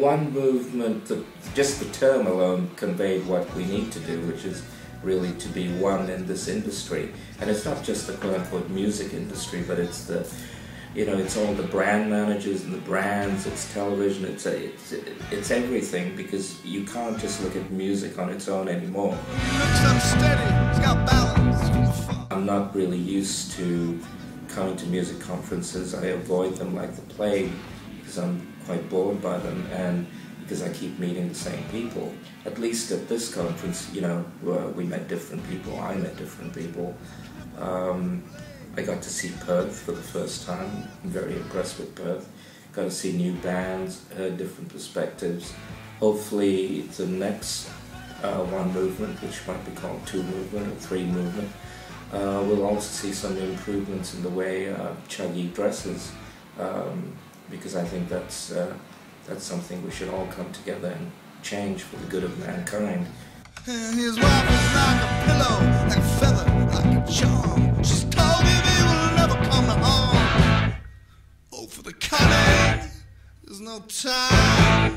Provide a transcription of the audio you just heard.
one movement, just the term alone conveyed what we need to do, which is really to be one in this industry. And it's not just the quote unquote music industry, but it's the you know, it's all the brand managers and the brands, it's television, it's, it's, it's everything because you can't just look at music on its own anymore. I'm not really used to coming to music conferences. I avoid them like the plague because I'm quite bored by them and because I keep meeting the same people. At least at this conference, you know, we met different people, I met different people. Um, I got to see Perth for the first time. I'm very impressed with Perth. Got to see new bands, heard different perspectives. Hopefully, the next uh, one movement, which might be called two movement or three movement, uh, we'll also see some improvements in the way uh, Chuggy dresses, um, because I think that's uh, that's something we should all come together and change for the good of mankind. His wife is like a pillow, like a feather, like a charm. She's told him he will never come to harm. Oh, for the cunning, there's no time.